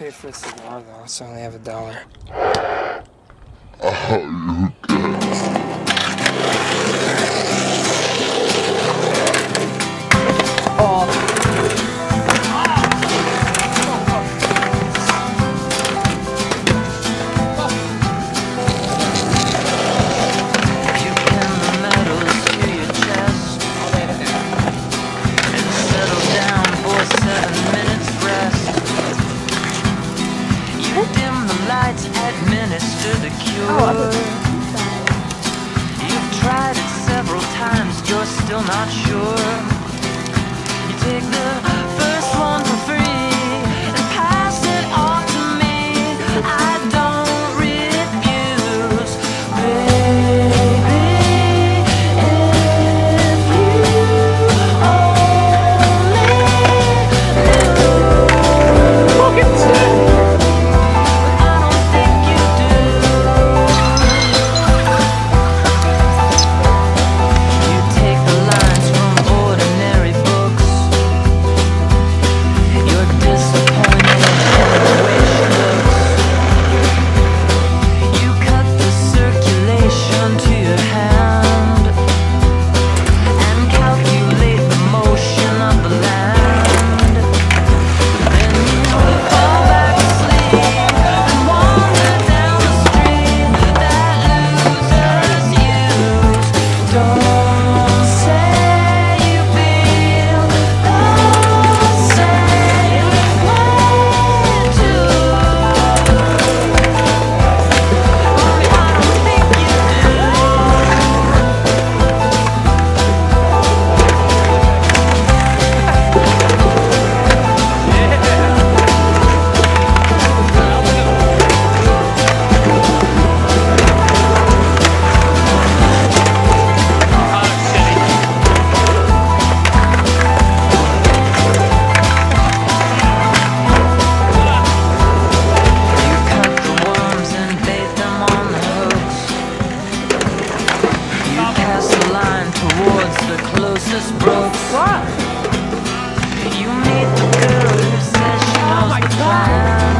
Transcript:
pay for a cigar though, so I only have a dollar. Oh, you guys. lights administer the cure. Oh, You've tried it several times, you're still not sure. past the line towards the closest broke What? You meet the girl who says she knows oh the plan.